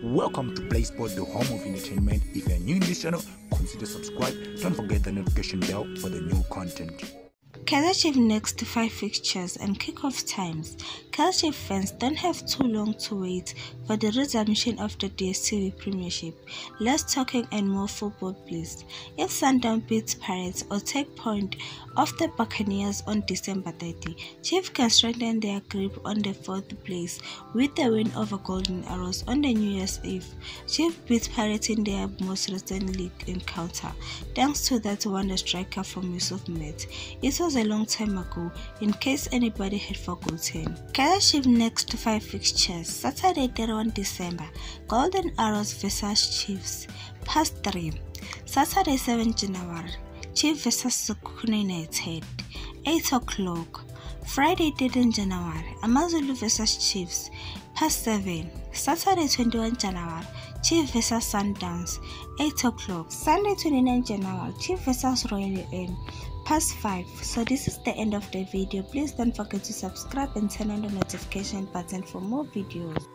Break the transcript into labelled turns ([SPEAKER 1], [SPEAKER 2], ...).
[SPEAKER 1] Welcome to Play Spot, the home of entertainment. If you're new in this channel, consider subscribe. Don't forget the notification bell for the new content.
[SPEAKER 2] Kaizer Chiefs next five fixtures and kickoff times. Chiefs fans don't have too long to wait for the resumption of the DStv Premiership. Less talking and more football, please. If Sundown beats Pirates or take point of the Buccaneers on December 30, Chiefs can strengthen their grip on the fourth place with the win over Golden Arrows on the New Year's Eve. Chiefs beat Pirates in their most recent league encounter, thanks to that wonder striker from Yusuf Maart. It was a long time ago, in case anybody had forgotten. Chiefs next five fixtures Saturday 31 December, Golden Arrows vs Chiefs, past 3. Saturday 7 January, Chiefs vs Sekhukhune United, 8 o'clock. Friday 13 January, Amazulu vs Chiefs, past 7. Saturday 21 January, Chiefs vs Sundowns, 8 o'clock. Sunday 29 January, Chiefs vs Royal AM, past 5 so this is the end of the video please don't forget to subscribe and turn on the notification button for more videos